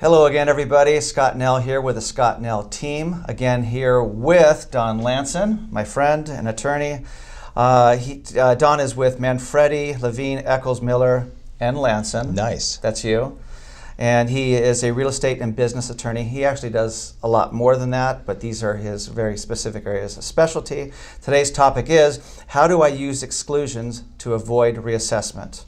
Hello again, everybody. Scott Nell here with the Scott Nell team. Again, here with Don Lanson, my friend and attorney. Uh, he, uh, Don is with Manfredi, Levine, Eccles, Miller, and Lanson. Nice. That's you. And he is a real estate and business attorney. He actually does a lot more than that, but these are his very specific areas of specialty. Today's topic is how do I use exclusions to avoid reassessment?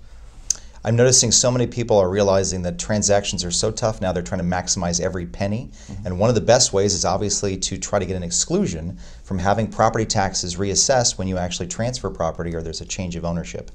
I'm noticing so many people are realizing that transactions are so tough now, they're trying to maximize every penny. Mm-hmm. And one of the best ways is obviously to try to get an exclusion from having property taxes reassessed when you actually transfer property or there's a change of ownership.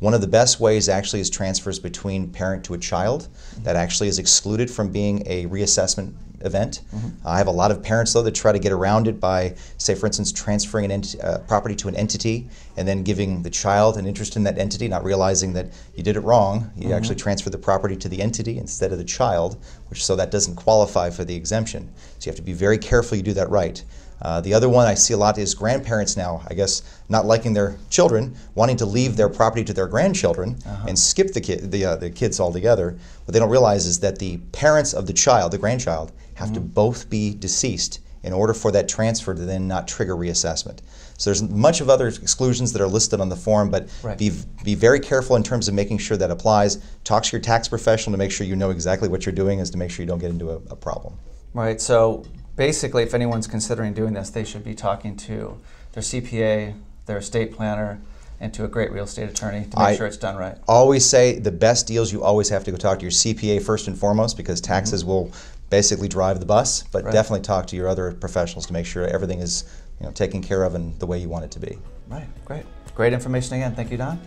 One of the best ways actually is transfers between parent to a child. That actually is excluded from being a reassessment event. Mm-hmm. I have a lot of parents though that try to get around it by, say, for instance, transferring an ent- uh, property to an entity and then giving the child an interest in that entity, not realizing that you did it wrong. You mm-hmm. actually transfer the property to the entity instead of the child, which so that doesn't qualify for the exemption. So you have to be very careful you do that right. Uh, the other one I see a lot is grandparents now, I guess, not liking their children, wanting to leave their property to their grandchildren uh-huh. and skip the, ki- the, uh, the kids altogether. What they don't realize is that the parents of the child, the grandchild, have mm-hmm. to both be deceased in order for that transfer to then not trigger reassessment. So there's much of other exclusions that are listed on the form, but right. be, be very careful in terms of making sure that applies. Talk to your tax professional to make sure you know exactly what you're doing is to make sure you don't get into a, a problem. Right, so basically, if anyone's considering doing this, they should be talking to their CPA, their estate planner, and to a great real estate attorney to make I sure it's done right. Always say the best deals you always have to go talk to your CPA first and foremost because taxes mm-hmm. will basically drive the bus, but right. definitely talk to your other professionals to make sure everything is you know, taken care of in the way you want it to be. Right, great. Great information again. Thank you, Don.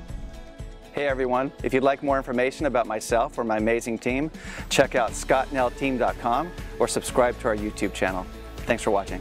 Hey everyone, if you'd like more information about myself or my amazing team, check out scottnellteam.com or subscribe to our YouTube channel. Thanks for watching.